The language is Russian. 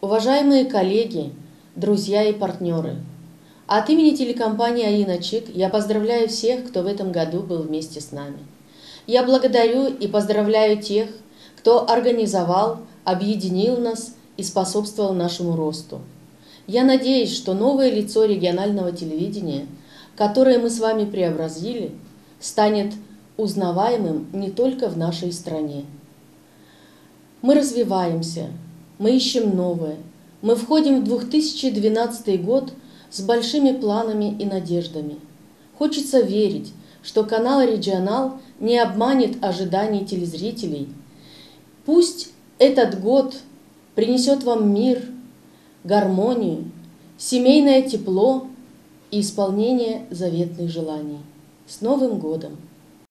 Уважаемые коллеги, друзья и партнеры, от имени телекомпании «Аина Чик» я поздравляю всех, кто в этом году был вместе с нами. Я благодарю и поздравляю тех, кто организовал, объединил нас и способствовал нашему росту. Я надеюсь, что новое лицо регионального телевидения, которое мы с вами преобразили, станет узнаваемым не только в нашей стране. Мы развиваемся, мы ищем новое, мы входим в 2012 год с большими планами и надеждами. Хочется верить, что канал «Регионал» не обманет ожиданий телезрителей. Пусть этот год принесет вам мир, гармонию, семейное тепло и исполнение заветных желаний. С Новым годом!